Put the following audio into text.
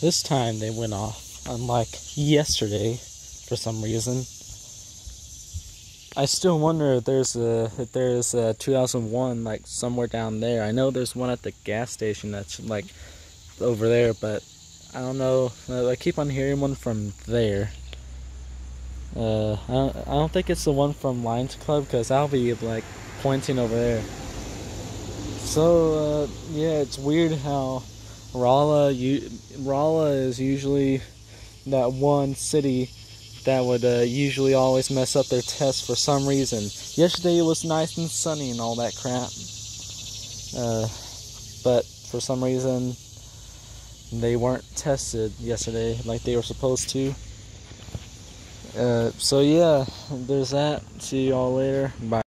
this time they went off, unlike yesterday, for some reason. I still wonder if there's a if there's a 2001 like somewhere down there. I know there's one at the gas station that's like over there, but I don't know. I keep on hearing one from there. Uh, I don't, I don't think it's the one from Lions Club because I'll be like pointing over there. So uh, yeah, it's weird how Rolla, you, is usually that one city that would uh, usually always mess up their tests for some reason. Yesterday it was nice and sunny and all that crap. Uh, but for some reason they weren't tested yesterday like they were supposed to. Uh, so yeah, there's that. See y'all later. Bye.